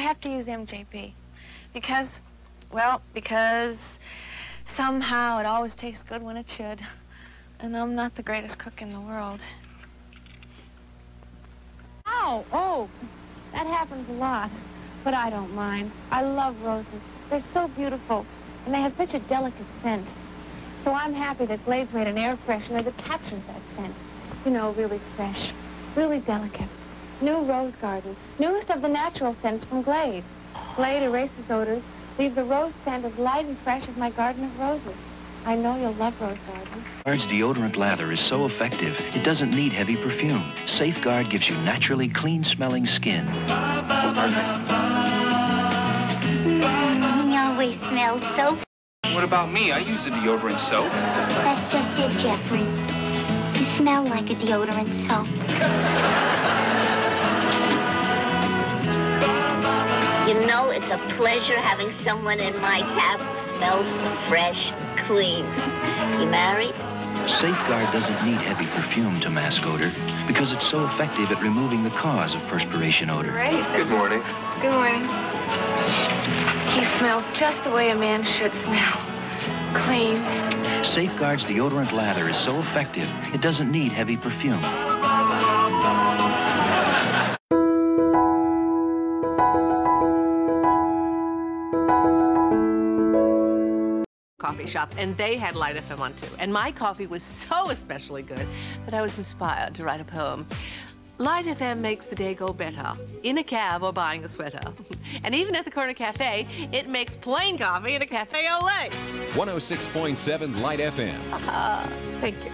have to use MJB. Because, well, because somehow it always tastes good when it should. And I'm not the greatest cook in the world. Ow! Oh, that happens a lot. But I don't mind. I love roses. They're so beautiful, and they have such a delicate scent. So I'm happy that Glade's made an air freshener that captures that scent. You know, really fresh, really delicate. New rose garden, newest of the natural scents from Glade. Glade erases odors, leaves a rose scent as light and fresh as my garden of roses. I know you'll love Rose Garden. Safeguard's deodorant lather is so effective, it doesn't need heavy perfume. Safeguard gives you naturally clean-smelling skin. He always smells so What about me? I use a deodorant soap. That's just it, Jeffrey. You smell like a deodorant soap. A pleasure having someone in my cab who smells fresh, clean. You married? Safeguard doesn't need heavy perfume to mask odor because it's so effective at removing the cause of perspiration odor. Great. Good morning. Good morning. He smells just the way a man should smell. Clean. Safeguard's deodorant lather is so effective, it doesn't need heavy perfume. Coffee shop, and they had Lite FM on too. And my coffee was so especially good that I was inspired to write a poem. Lite FM makes the day go better in a cab or buying a sweater. and even at the corner cafe, it makes plain coffee in a cafe au lait. 106.7 Lite FM. Uh, thank you.